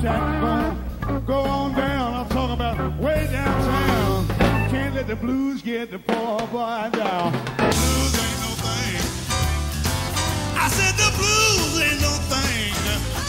jack go on down. I'm talking about way downtown. Can't let the blues get the poor boy down. Blues ain't no thing. I said the blues ain't no thing.